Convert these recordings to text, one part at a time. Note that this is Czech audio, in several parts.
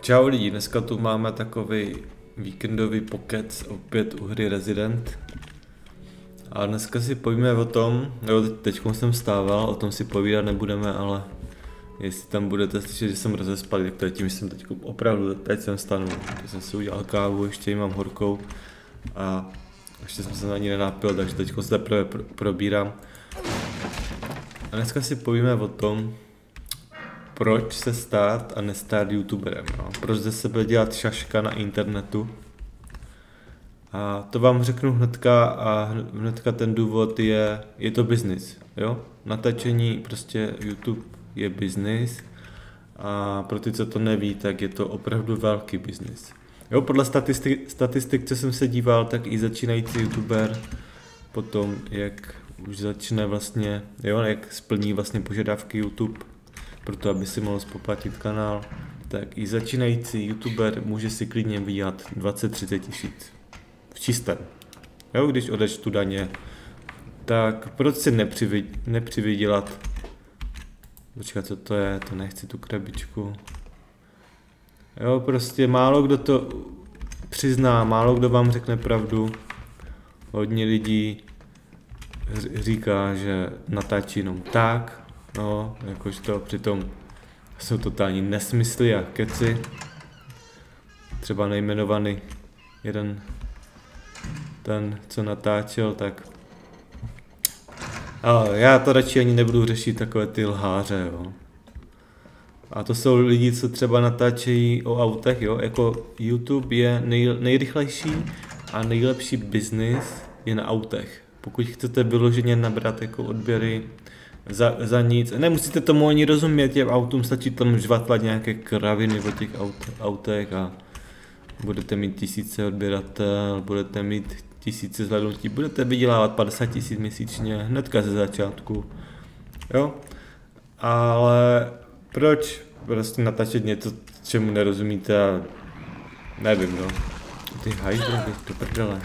Čau lidi, dneska tu máme takový víkendový pokec opět u hry Resident. A dneska si povíme o tom, jo, teď jsem stával, o tom si povídat nebudeme, ale jestli tam budete slyšet, že jsem rozespalý, tak to je tím, že jsem teď opravdu, teď jsem stanu, teď jsem si udělal kávu, ještě ji mám horkou a ještě jsem se na ní nenapil, takže teď se teprve probírám. A dneska si povíme o tom, proč se stát a nestát youtuberem. No? Proč ze sebe dělat šaška na internetu. A to vám řeknu hnedka a hnedka ten důvod je, je to biznis. Jo? Natáčení prostě YouTube je biznis a pro ty, co to neví, tak je to opravdu velký biznis. Jo, podle statistik, statistik, co jsem se díval, tak i začínající youtuber potom, jak už začne vlastně, jo, jak splní vlastně požadavky YouTube, proto aby si mohl spoplatit kanál, tak i začínající youtuber může si klidně vydělat 20-30 tisíc. V čistém. Jo, když odečtu daně, tak proč si nepřivy, nepřivydělat? Počkat, co to je, to nechci tu krabičku. Jo, prostě málo kdo to přizná, málo kdo vám řekne pravdu. Hodně lidí říká, že natáčí jenom tak, no, jakož to přitom jsou totální nesmysly a keci. Třeba nejmenovaný jeden ten, co natáčel, tak ale já to radši ani nebudu řešit takové ty lháře, jo. A to jsou lidi, co třeba natáčejí o autech, jo. Jako YouTube je nej, nejrychlejší a nejlepší business je na autech. Pokud chcete vyloženě nabrat jako odběry za, za nic, nemusíte tomu ani rozumět těm autům, stačí tam žvatlat nějaké kraviny o těch aut, autech a budete mít tisíce odběratel, budete mít tisíce zhlednutí, budete vydělávat 50 tisíc měsíčně hnedka ze začátku. Jo? Ale proč prostě natáčet něco, čemu nerozumíte a nevím, no. Ty hajzle, to prdele.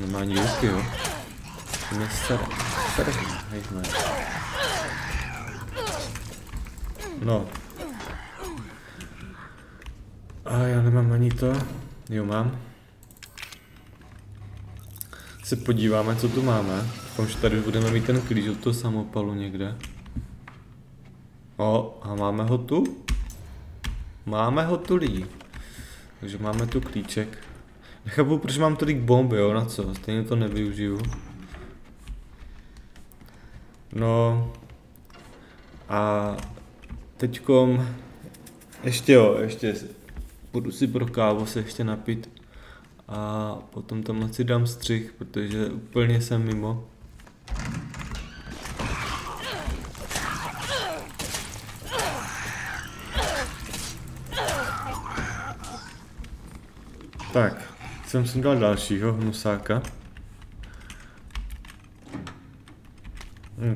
Nemá ani ruky, jo. Mě sere, sere. No. A já nemám ani to. Jo, mám se podíváme, co tu máme. Doufám, že tady budeme mít ten klíč od toho samopalu někde. O, a máme ho tu? Máme ho tu lidi. Takže máme tu klíček. Nechápu, proč mám tolik bomb, jo, na co? Stejně to nevyužiju. No. A teďkom... Ještě jo, ještě budu si pro kávu se ještě napít a potom tamhle si dám střih, protože úplně jsem mimo. Tak, jsem si dal dalšího hnusáka.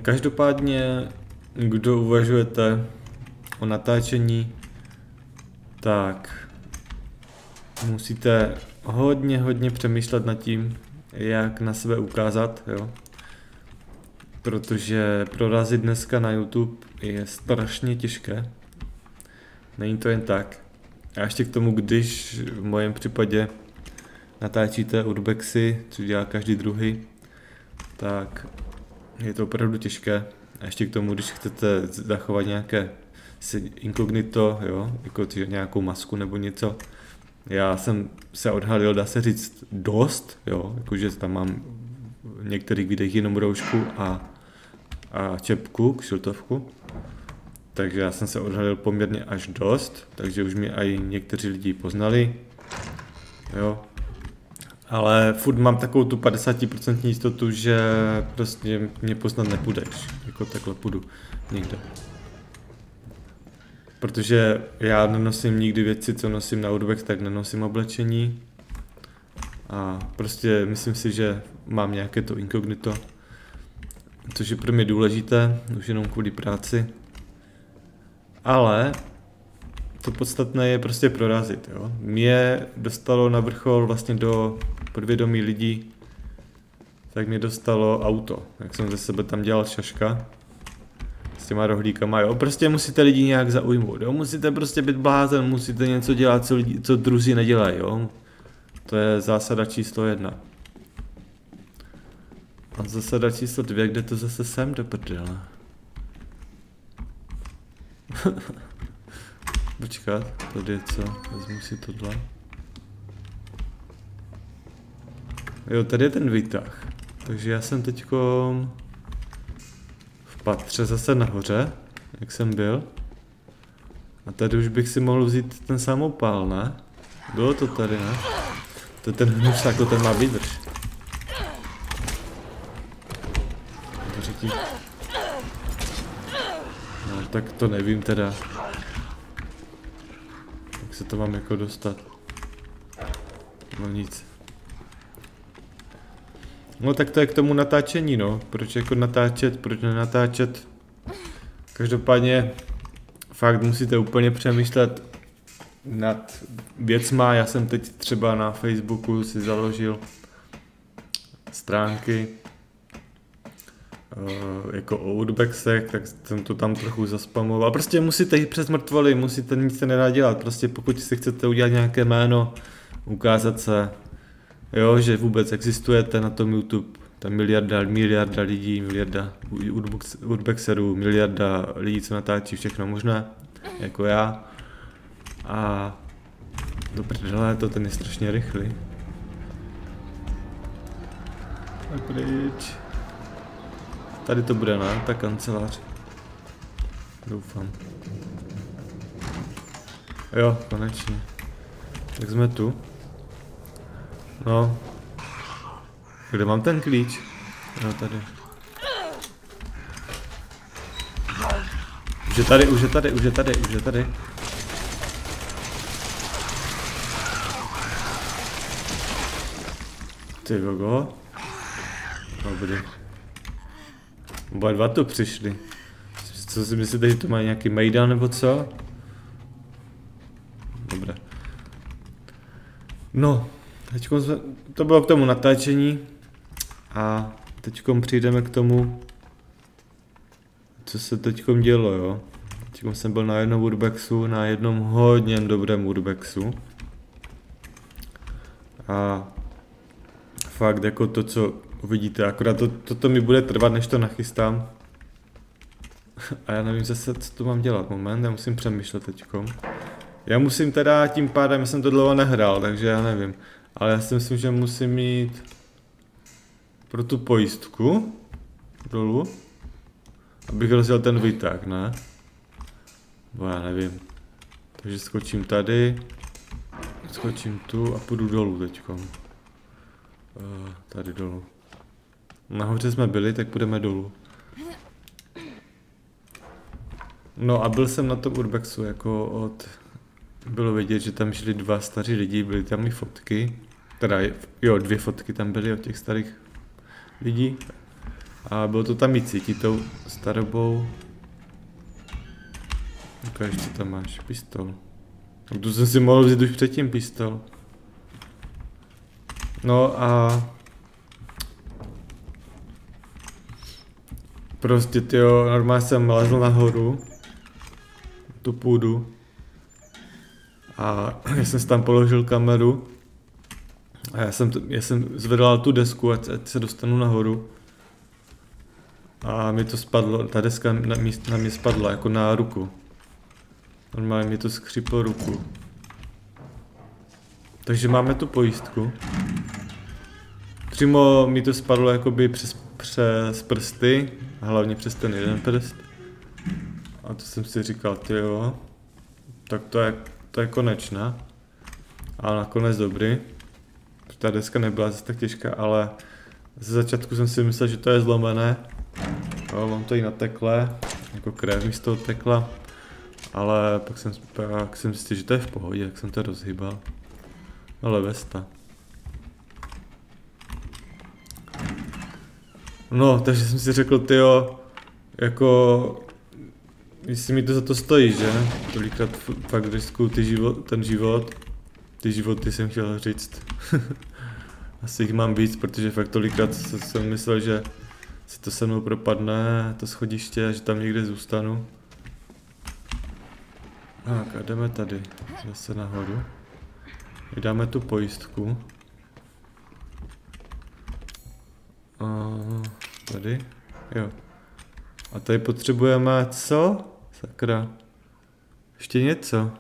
Každopádně, kdo uvažujete o natáčení, tak musíte hodně, hodně přemýšlet nad tím, jak na sebe ukázat, jo. Protože prorazit dneska na YouTube je strašně těžké. Není to jen tak. A ještě k tomu, když v mojem případě natáčíte urbexy, co dělá každý druhý, tak je to opravdu těžké. A ještě k tomu, když chcete zachovat nějaké inkognito, jo, jako nějakou masku nebo něco, já jsem se odhalil, dá se říct, dost, jo, jakože tam mám v některých videích jenom roušku a, a čepku, kšiltovku. Takže já jsem se odhalil poměrně až dost, takže už mě i někteří lidi poznali, jo. Ale furt mám takovou tu 50% jistotu, že prostě mě poznat nepůjdeš, jako takhle půjdu někde protože já nenosím nikdy věci, co nosím na urbex, tak nenosím oblečení. A prostě myslím si, že mám nějaké to inkognito, což je pro mě důležité, už jenom kvůli práci. Ale to podstatné je prostě prorazit. Jo. Mě dostalo na vrchol vlastně do podvědomí lidí, tak mě dostalo auto. Jak jsem ze sebe tam dělal šaška, s těma rohlíkama, jo. Prostě musíte lidi nějak zaujmout, jo. Musíte prostě být blázen, musíte něco dělat, co, lidi, co druzí nedělají, jo. To je zásada číslo jedna. A zásada číslo dvě, kde to zase jsem do prdele. Počkat, tady je co? Vezmu si tohle. Jo, tady je ten výtah. Takže já jsem teďko v patře zase nahoře, jak jsem byl. A tady už bych si mohl vzít ten samopál, ne? Bylo to tady, ne? To je ten hnus, jako ten má výdrž. To No, tak to nevím teda. Se to mám jako dostat? No nic. No tak to je k tomu natáčení, no. Proč jako natáčet, proč nenatáčet? Každopádně fakt musíte úplně přemýšlet nad věcma. Já jsem teď třeba na Facebooku si založil stránky jako o Urbexech, tak jsem to tam trochu zaspamoval. Prostě musíte jít přes mrtvoly, musíte nic se nedá dělat. Prostě pokud si chcete udělat nějaké jméno, ukázat se, jo, že vůbec existujete na tom YouTube, tam miliarda, miliarda lidí, miliarda urbexerů, miliarda lidí, co natáčí všechno možné, jako já. A do prdele, to ten je strašně rychlý. Tak pryč. Tady to bude, ne? Ta kancelář. Doufám. Jo, konečně. Tak jsme tu. No. Kde mám ten klíč? No tady. Už je tady, už je tady, už je tady, už je tady. Ty gogo. Dobrý. Oba dva tu přišli. Co si myslíte, že to má nějaký mejdan nebo co? Dobré. No, teď to bylo k tomu natáčení a teď přijdeme k tomu, co se teď dělo, jo. Teď jsem byl na jednom urbexu, na jednom hodně dobrém urbexu. A fakt jako to, co uvidíte, akorát to, to, to mi bude trvat, než to nachystám. A já nevím zase, co to mám dělat. Moment, já musím přemýšlet teďkom. Já musím teda tím pádem, já jsem to dlouho nehrál, takže já nevím. Ale já si myslím, že musím mít pro tu pojistku dolů, abych rozjel ten výtah, ne? Bo já nevím. Takže skočím tady, skočím tu a půjdu dolů teďkom. Uh, tady dolů. Nahoře jsme byli, tak půjdeme dolů. No a byl jsem na tom urbexu, jako od... Bylo vidět, že tam šli dva staří lidi, byly tam i fotky. Teda, jo, dvě fotky tam byly od těch starých lidí. A bylo to tam i cítit tou starobou. Ukáž, co tam máš, pistol. Tu jsem si mohl vzít už předtím pistol. No a Prostě ty jo, normálně jsem lezl nahoru, tu půdu. A já jsem si tam položil kameru. A já jsem, já jsem zvedal tu desku, ať, ať se dostanu nahoru. A mi to spadlo, ta deska na, míst, na mě spadla, jako na ruku. Normálně mi to skříplo ruku. Takže máme tu pojistku. Přímo mi to spadlo jakoby přes, přes prsty, hlavně přes ten jeden prst. A to jsem si říkal, ty jo, tak to je, to je konečné. A nakonec dobrý. Ta deska nebyla zase tak těžká, ale ze začátku jsem si myslel, že to je zlomené. Jo, mám to i natekle, jako krev mi z toho tekla. Ale pak jsem, pak jsem zjistil, že to je v pohodě, jak jsem to rozhýbal. Ale vesta. No, takže jsem si řekl, ty jo, jako, jestli mi to za to stojí, že? Tolikrát fakt riskuju ty život, ten život, ty životy jsem chtěl říct. Asi jich mám víc, protože fakt tolikrát jsem myslel, že si to se mnou propadne, to schodiště, že tam někde zůstanu. Tak a jdeme tady, zase nahoru. Vydáme tu pojistku. A tady, jo. A tady potřebujeme co? Sakra. Ještě něco.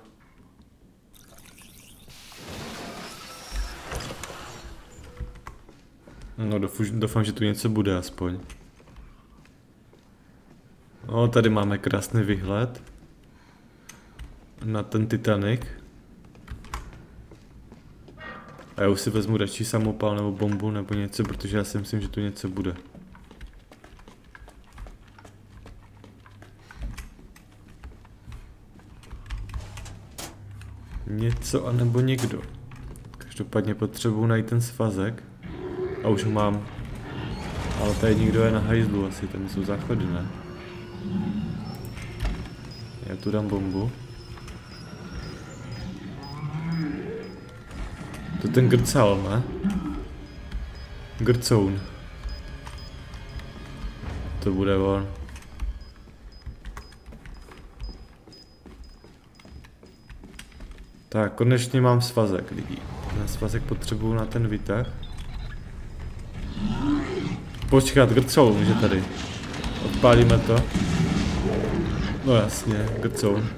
No doufám, že tu něco bude aspoň. No, tady máme krásný výhled. Na ten Titanic. A já už si vezmu radši samopal nebo bombu nebo něco, protože já si myslím, že tu něco bude. Něco anebo někdo. Každopádně potřebuji najít ten svazek. A už ho mám. Ale tady nikdo je na hajzlu asi, tam jsou záchody, ne? Já tu dám bombu. To ten grcal, ne? Grcoun. To bude on. Tak, konečně mám svazek lidí. Na svazek potřebuju na ten výtah. Počkat, grcoun, že tady. Odpálíme to. No jasně, grcoun.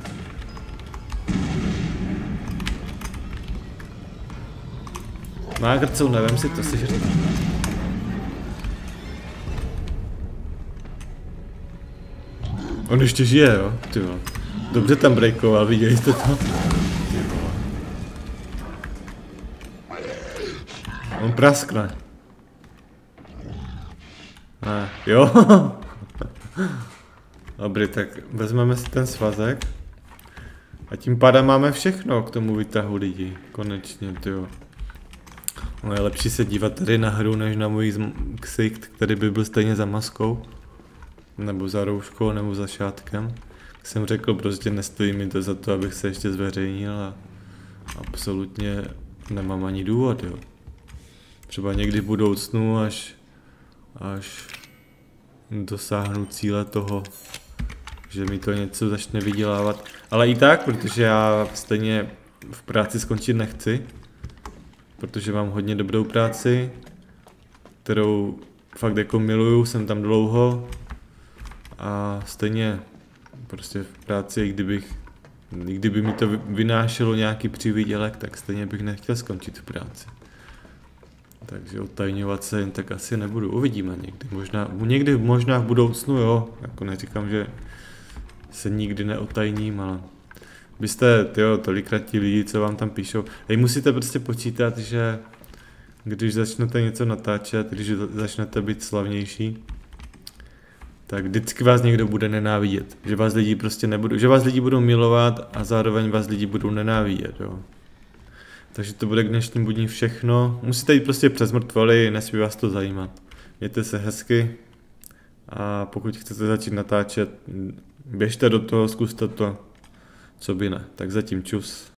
Má grcoun, nevím si to, si žrt. On ještě žije, jo? Ty Dobře tam breakoval, viděli jste to? On praskne. Ne, jo. Dobrý, tak vezmeme si ten svazek. A tím pádem máme všechno k tomu vytahu lidí. Konečně, jo. No je lepší se dívat tady na hru, než na můj ksicht, který by byl stejně za maskou. Nebo za rouškou, nebo za šátkem. Jsem řekl, prostě nestojí mi to za to, abych se ještě zveřejnil a absolutně nemám ani důvod, jo. Třeba někdy v budoucnu, až, až dosáhnu cíle toho, že mi to něco začne vydělávat. Ale i tak, protože já stejně v práci skončit nechci, protože mám hodně dobrou práci, kterou fakt jako miluju, jsem tam dlouho a stejně prostě v práci, kdybych, kdyby mi to vynášelo nějaký přivídělek, tak stejně bych nechtěl skončit v práci. Takže otajňovat se jen tak asi nebudu, uvidíme někdy, možná, někdy možná v budoucnu jo, jako neříkám, že se nikdy neotajním, ale byste, tyjo, tolikrát ti lidi, co vám tam píšou, hej, musíte prostě počítat, že když začnete něco natáčet, když začnete být slavnější, tak vždycky vás někdo bude nenávidět. Že vás lidi prostě nebudou, že vás lidi budou milovat a zároveň vás lidi budou nenávidět, jo. Takže to bude k dnešním budní všechno. Musíte jít prostě přes mrtvoly, nesmí vás to zajímat. Mějte se hezky a pokud chcete začít natáčet, běžte do toho, zkuste to, co by ne. Tak zatím čus.